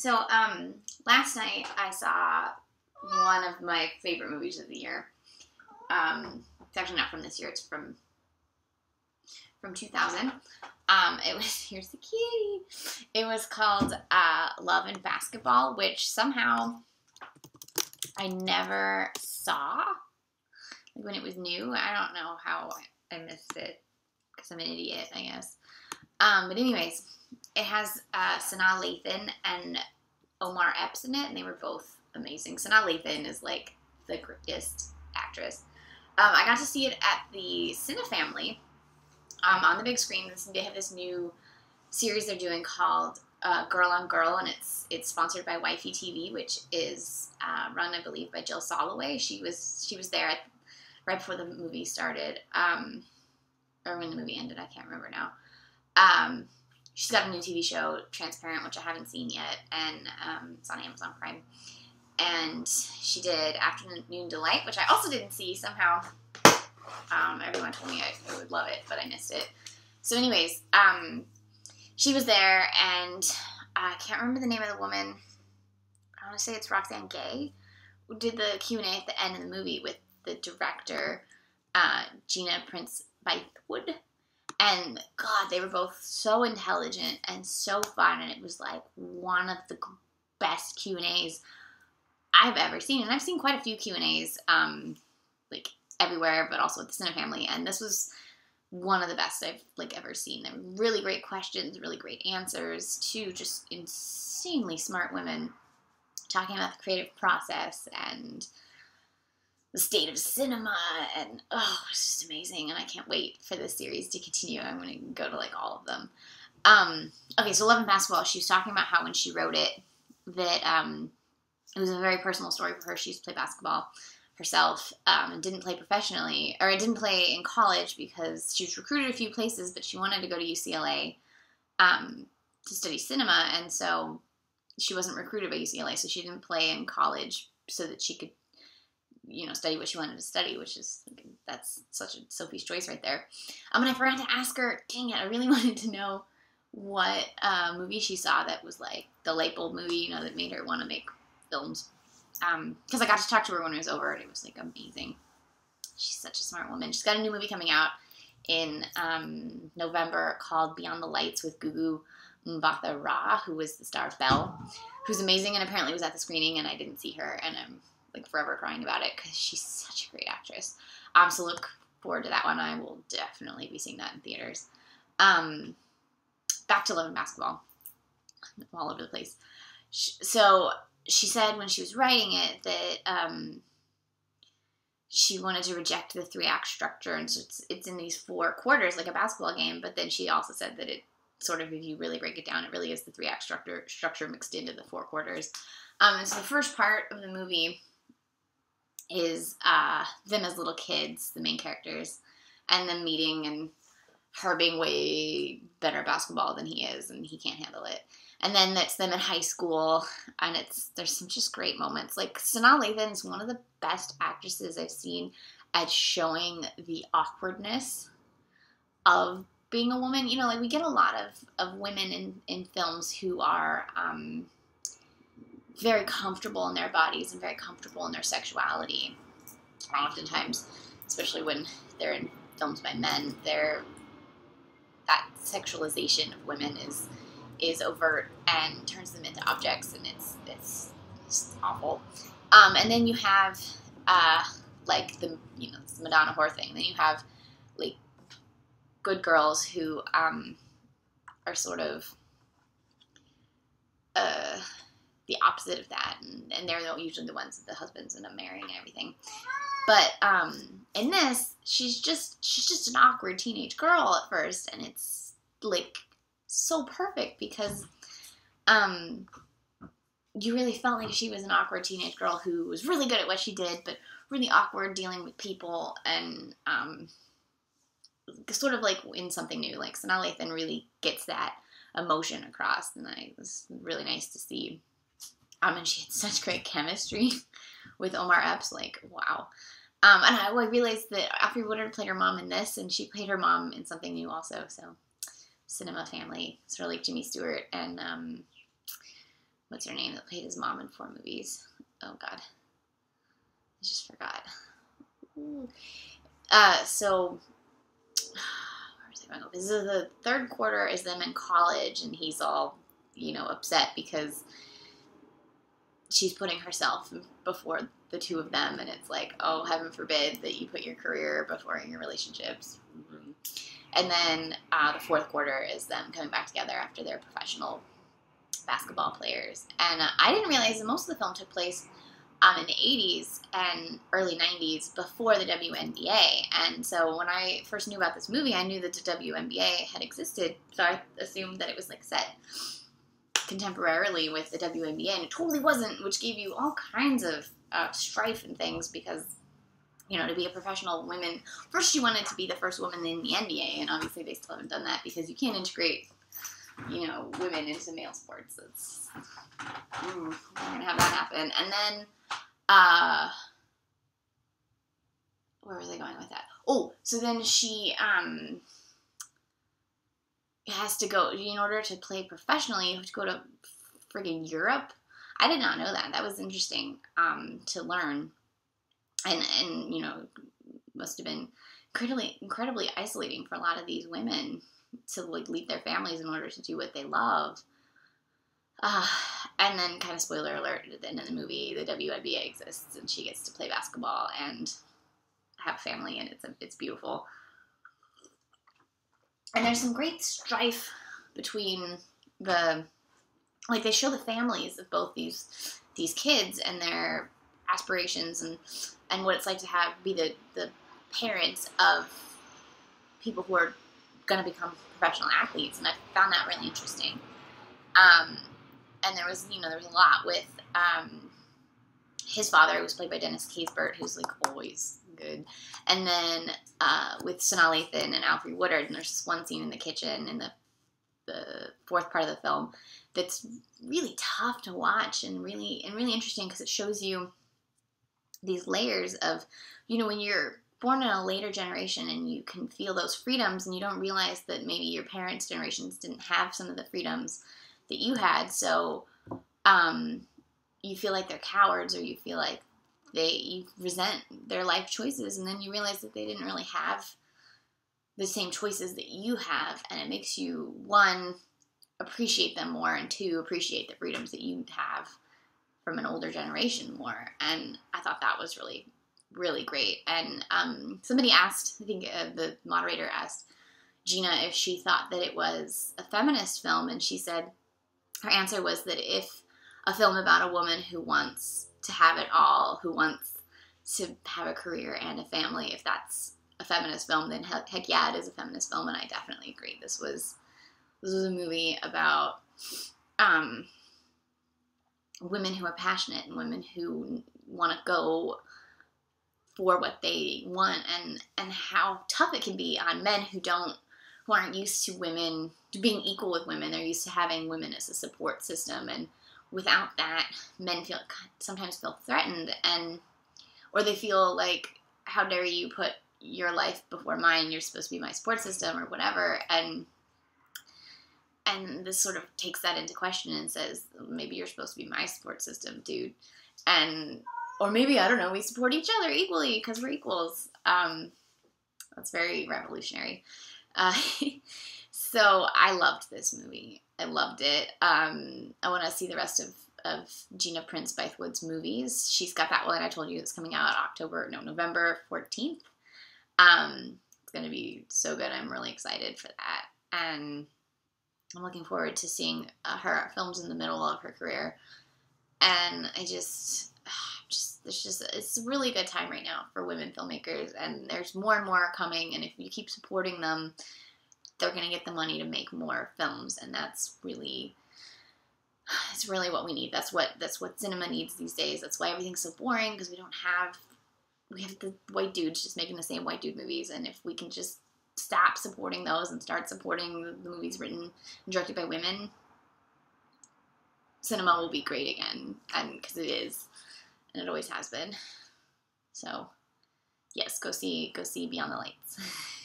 So, um, last night I saw one of my favorite movies of the year. Um, it's actually not from this year; it's from from 2000. Um, it was here's the key. It was called uh, Love and Basketball, which somehow I never saw like when it was new. I don't know how I missed it because I'm an idiot, I guess. Um, but anyways, it has uh, Sanaa Lathan and Omar Epps in it, and they were both amazing. Sanaa Lathan is like the greatest actress. Um, I got to see it at the Cinefamily um, on the big screen. They have this new series they're doing called uh, Girl on Girl, and it's it's sponsored by Wifey TV, which is uh, run, I believe, by Jill Soloway. She was she was there at, right before the movie started, um, or when the movie ended. I can't remember now. Um, she's got a new TV show, Transparent, which I haven't seen yet, and um, it's on Amazon Prime. And she did Afternoon Delight, which I also didn't see somehow. Um, everyone told me I, I, would love it, but I missed it. So, anyways, um, she was there, and I can't remember the name of the woman. I want to say it's Roxane Gay, who did the Q and A at the end of the movie with the director uh, Gina Prince Bythewood. And God, they were both so intelligent and so fun, and it was like one of the best Q and A's I've ever seen. And I've seen quite a few Q and A's, um, like everywhere, but also with the Cinefamily. And this was one of the best I've like ever seen. Really great questions, really great answers. Two just insanely smart women talking about the creative process and the state of cinema and oh it's just amazing and i can't wait for this series to continue i'm going to go to like all of them. Um, okay so love and basketball she was talking about how when she wrote it that um, it was a very personal story for her she used to play basketball herself um, and didn't play professionally or didn't play in college because she was recruited a few places but she wanted to go to ucla um, to study cinema and so she wasn't recruited by ucla so she didn't play in college so that she could you know, study what she wanted to study, which is that's such a Sophie's choice right there. Um, and I forgot to ask her. Dang it! I really wanted to know what uh, movie she saw that was like the light bulb movie, you know, that made her want to make films. Um, because I got to talk to her when it was over, and it was like amazing. She's such a smart woman. She's got a new movie coming out in um, November called Beyond the Lights with Gugu Mbatha-Raw, who was the star of Belle, who's amazing and apparently was at the screening, and I didn't see her, and I'm like forever crying about it because she's such a great actress. Um, so look forward to that one. I will definitely be seeing that in theaters. Um, back to Love and Basketball. I'm all over the place. So she said when she was writing it that um, she wanted to reject the three act structure, and so it's, it's in these four quarters like a basketball game. But then she also said that it sort of, if you really break it down, it really is the three act structure structure mixed into the four quarters. Um, and so the first part of the movie is uh, them as little kids, the main characters, and them meeting and her being way better at basketball than he is, and he can't handle it. And then it's them in high school, and it's there's some just great moments. Like Sanaa Lathan is one of the best actresses I've seen at showing the awkwardness of being a woman. You know, like we get a lot of, of women in, in films who are um, very comfortable in their bodies and very comfortable in their sexuality. Oftentimes, especially when they're in films by men, they're that sexualization of women is is overt and turns them into objects, and it's it's, it's awful. Um, and then you have uh, like the you know Madonna whore thing. Then you have like good girls who um, are sort of uh, the opposite of that, and, and they're usually the ones that the husbands end up marrying and everything. But um, in this, she's just she's just an awkward teenage girl at first, and it's like so perfect because um, you really felt like she was an awkward teenage girl who was really good at what she did, but really awkward dealing with people and um, sort of like in something new. Like Sanaa Lathan really gets that emotion across, and I, it was really nice to see. Um, and she had such great chemistry with Omar Epps. Like, wow. Um, and I, realized that Alfre Woodard played her mom in this, and she played her mom in something new also. So, cinema family, sort of like Jimmy Stewart and um, what's her name that played his mom in four movies? Oh God, I just forgot. Uh, so where's I going? This is the third quarter is them in college, and he's all you know upset because she's putting herself before the two of them, and it's like, oh, heaven forbid that you put your career before your relationships. Mm-hmm. And then uh, the fourth quarter is them coming back together after they're professional basketball players. And uh, I didn't realize that most of the film took place um, in the 80s and early 90s before the WNBA. And so when I first knew about this movie, I knew that the WNBA had existed. So I assumed that it was like set contemporarily with the WNBA, and it totally wasn't, which gave you all kinds of uh, strife and things because you know, to be a professional woman. First, she wanted to be the first woman in the NBA, and obviously they still haven't done that because you can't integrate, you know, women into male sports. It's ooh, we're gonna have that happen. And then, uh, where was I going with that? Oh, so then she um has to go in order to play professionally. You have to go to friggin' Europe. I did not know that. That was interesting um, to learn and and you know must have been incredibly incredibly isolating for a lot of these women to like leave their families in order to do what they love. Uh, and then, kind of spoiler alert, at the end of the movie, the WNBA exists, and she gets to play basketball and have a family, and it's a, it's beautiful. And there's some great strife between the like they show the families of both these these kids and their aspirations and and what it's like to have be the the parents of people who are going to become professional athletes, and I found that really interesting. Um, and there was, you know, there was a lot with um, his father, was played by Dennis Haysbert, who's like always good, and then uh, with Sanaa Lathan and Alfre Woodard. And there's this one scene in the kitchen in the the fourth part of the film that's really tough to watch and really and really interesting because it shows you these layers of, you know, when you're born in a later generation and you can feel those freedoms and you don't realize that maybe your parents' generations didn't have some of the freedoms that you had. So um, you feel like they're cowards or you feel like they you resent their life choices and then you realize that they didn't really have the same choices that you have and it makes you one appreciate them more and two appreciate the freedoms that you have from an older generation more. And I thought that was really, really great. And um, somebody asked, I think uh, the moderator asked Gina if she thought that it was a feminist film, and she said her answer was that if a film about a woman who wants to have it all, who wants to have a career and a family, if that's a feminist film, then heck, yeah, it is a feminist film, and I definitely agree. This was this was a movie about um, women who are passionate and women who want to go for what they want and and how tough it can be on men who don't who aren't used to women to being equal with women they're used to having women as a support system and without that men feel sometimes feel threatened and or they feel like how dare you put your life before mine you're supposed to be my support system or whatever and and this sort of takes that into question and says maybe you're supposed to be my support system dude. And or maybe i don't know we support each other equally because we're equals. Um, that's very revolutionary. Uh, so i loved this movie i loved it um, i want to see the rest of of Gina Prince Bythewood's movies. She's got that one I told you it's coming out October, no, November 14th. Um, it's going to be so good. I'm really excited for that. And I'm looking forward to seeing uh, her films in the middle of her career. And I just, just there's just it's a really good time right now for women filmmakers, and there's more and more coming. And if you keep supporting them, they're going to get the money to make more films, and that's really it's really what we need. That's what that's what cinema needs these days. That's why everything's so boring because we don't have we have the white dudes just making the same white dude movies, and if we can just stop supporting those and start supporting the, the movies written and directed by women, cinema will be great again, and because it is, and it always has been. So, yes, go see go see Beyond the Lights.